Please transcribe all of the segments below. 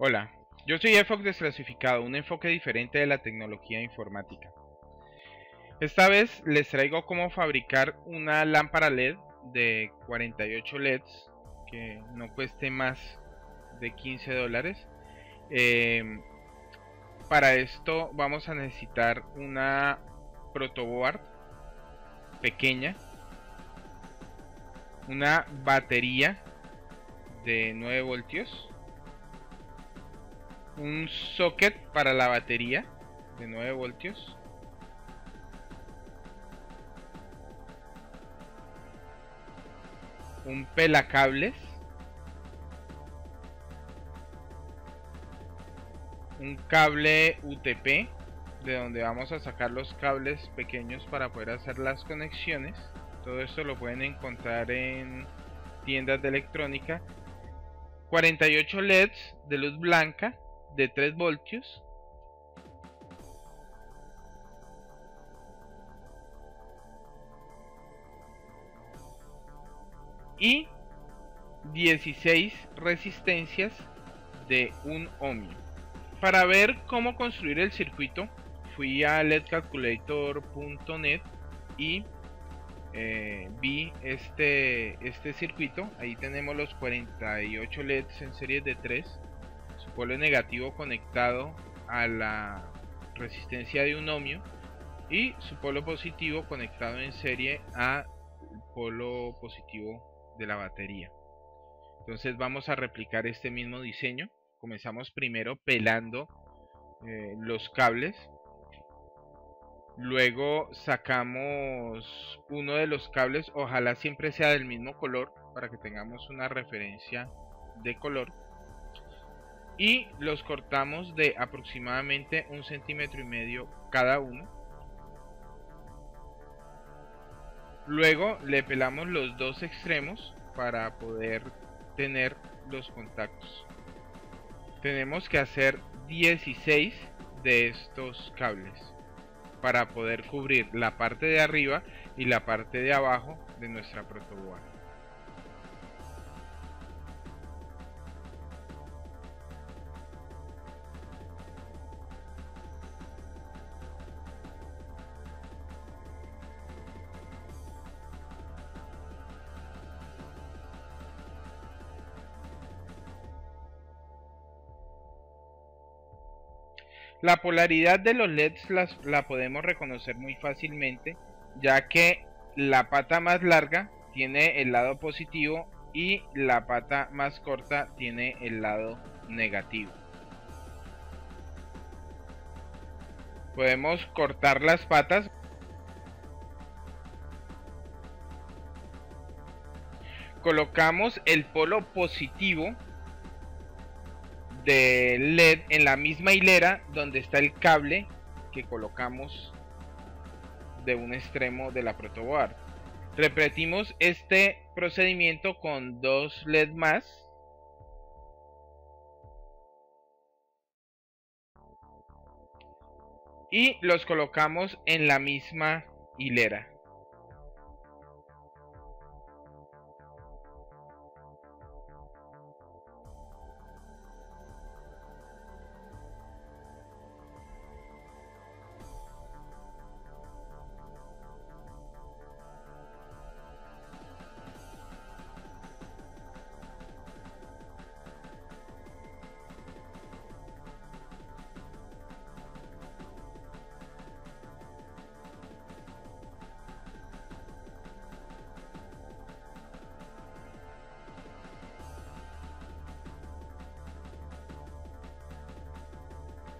Hola, yo soy EFOC Desclasificado, un enfoque diferente de la tecnología informática. Esta vez les traigo cómo fabricar una lámpara LED de 48 LEDs que no cueste más de 15 dólares. Eh, para esto vamos a necesitar una protoboard pequeña, una batería de 9 voltios, un socket para la batería de 9 voltios, un pelacables, un cable UTP de donde vamos a sacar los cables pequeños para poder hacer las conexiones. Todo esto lo pueden encontrar en tiendas de electrónica. 48 LEDs de luz blanca de 3 voltios. Y 16 resistencias de un ohmio. Para ver cómo construir el circuito, fui a ledcalculator.net y eh, vi este, este circuito. Ahí tenemos los 48 LEDs en series de 3. Polo negativo conectado a la resistencia de un ohmio. Y su polo positivo conectado en serie al polo positivo de la batería. Entonces vamos a replicar este mismo diseño. Comenzamos primero pelando eh, los cables Luego sacamos uno de los cables, ojalá siempre sea del mismo color para que tengamos una referencia de color. Y los cortamos de aproximadamente un centímetro y medio cada uno. Luego le pelamos los dos extremos para poder tener los contactos. Tenemos que hacer 16 de estos cables para poder cubrir la parte de arriba y la parte de abajo de nuestra protoboard. La polaridad de los LEDs la podemos reconocer muy fácilmente, ya que la pata más larga tiene el lado positivo y la pata más corta tiene el lado negativo. Podemos cortar las patas. Colocamos el polo positivo de LED en la misma hilera donde está el cable que colocamos de un extremo de la protoboard. Repetimos este procedimiento con dos LED más. Y los colocamos en la misma hilera.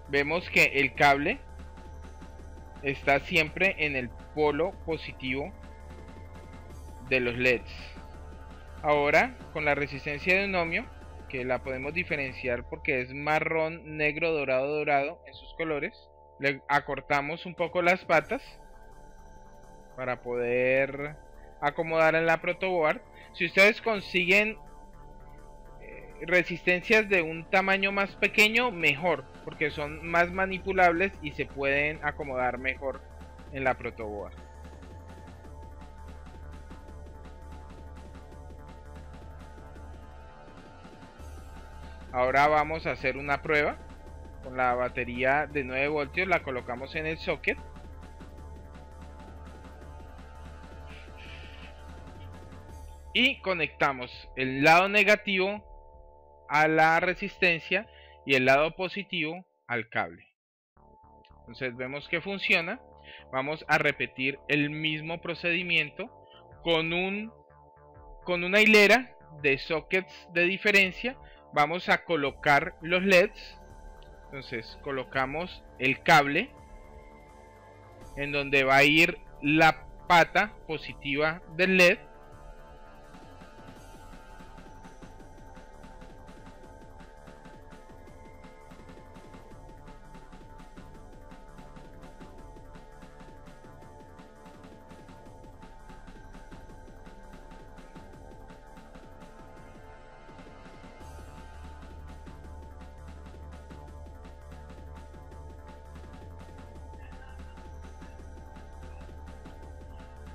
Vemos que el cable está siempre en el polo positivo de los LEDs. Ahora, con la resistencia de un ohmio, que la podemos diferenciar porque es marrón, negro, dorado, dorado en sus colores, le acortamos un poco las patas para poder acomodar en la protoboard. Si ustedes consiguen resistencias de un tamaño más pequeño, mejor, porque son más manipulables y se pueden acomodar mejor en la protoboard. Ahora vamos a hacer una prueba. Con la batería de 9 voltios la colocamos en el socket. Y conectamos el lado negativo a la resistencia y el lado positivo al cable. Entonces vemos que funciona. Vamos a repetir el mismo procedimiento con un con una hilera de sockets de diferencia vamos a colocar los LEDs. Entonces colocamos el cable en donde va a ir la pata positiva del LED.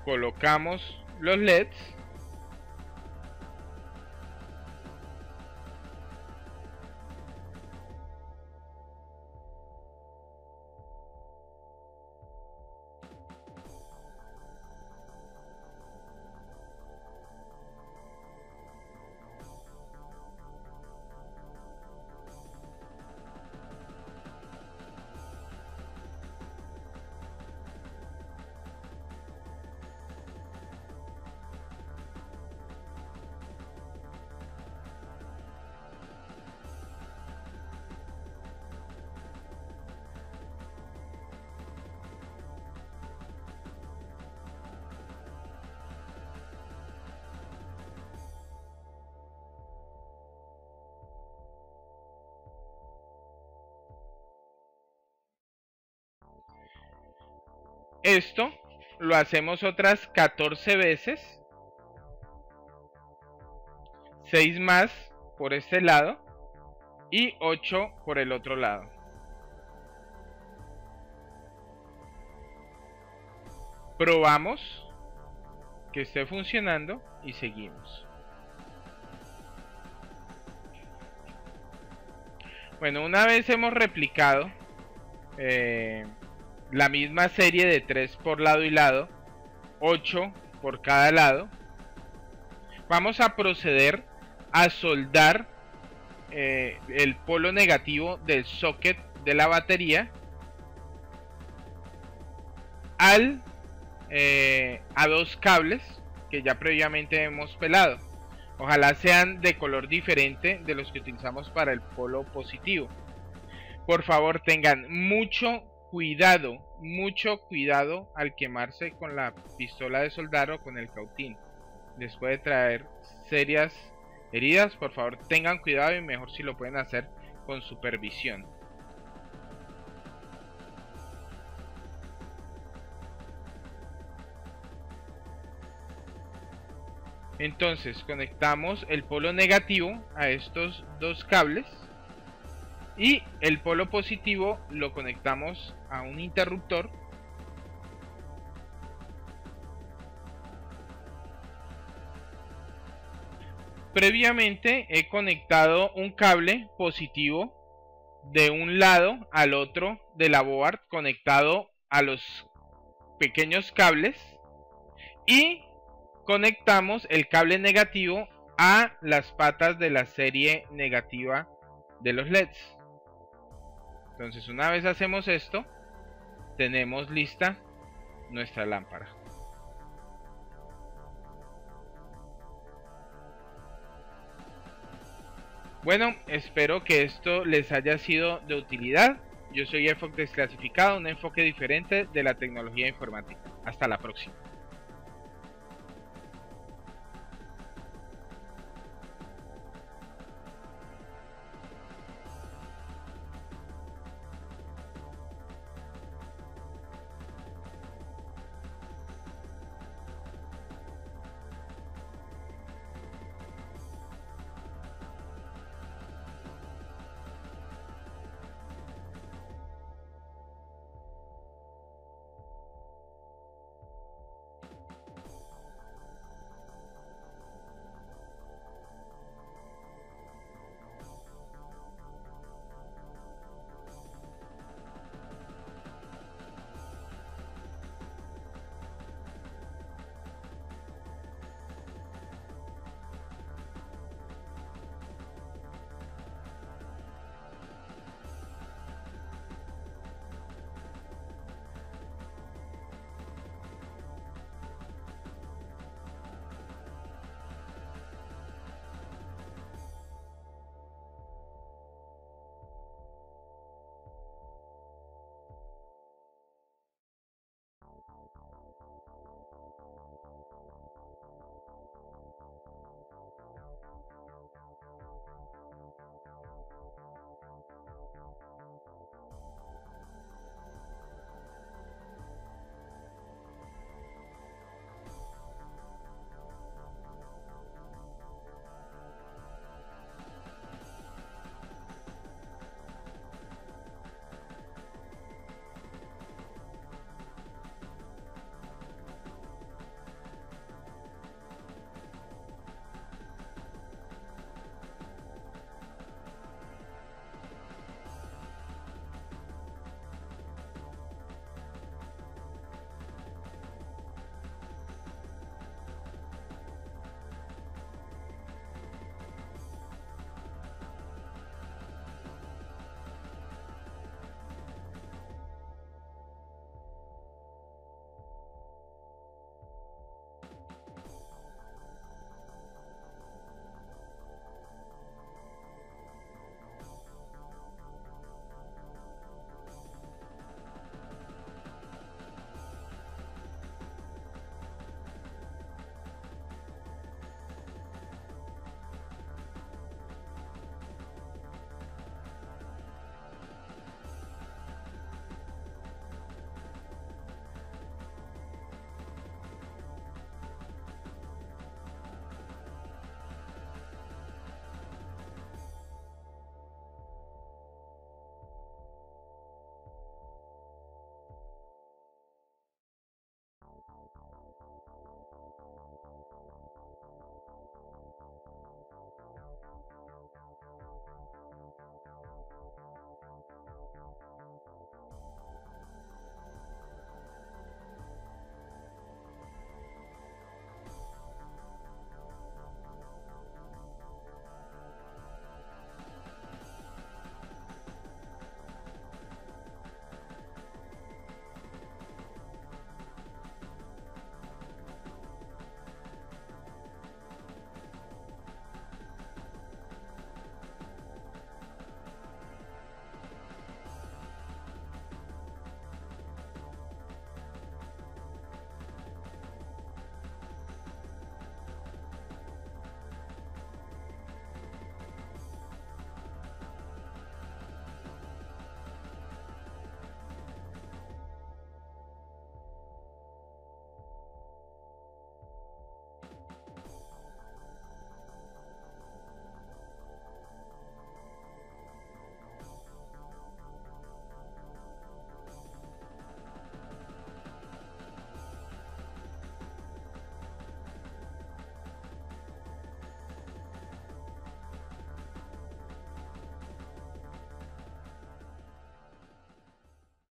Colocamos los LEDs Esto lo hacemos otras 14 veces. 6 más por este lado y 8 por el otro lado. Probamos que esté funcionando y seguimos. Bueno, una vez hemos replicado eh, la misma serie de 3 por lado y lado, 8 por cada lado. Vamos a proceder a soldar eh, el polo negativo del socket de la batería al eh, a dos cables que ya previamente hemos pelado. Ojalá sean de color diferente de los que utilizamos para el polo positivo. Por favor tengan mucho cuidado, mucho cuidado al quemarse con la pistola de soldar o con el cautín. Les puede traer serias heridas, por favor tengan cuidado y mejor si lo pueden hacer con supervisión. Entonces conectamos el polo negativo a estos dos cables y el polo positivo lo conectamos a un interruptor previamente he conectado un cable positivo de un lado al otro de la board conectado a los pequeños cables y conectamos el cable negativo a las patas de la serie negativa de los LEDs. Entonces una vez hacemos esto, tenemos lista nuestra lámpara. Bueno, espero que esto les haya sido de utilidad. Yo soy EFOC Desclasificado, un enfoque diferente de la tecnología informática. Hasta la próxima.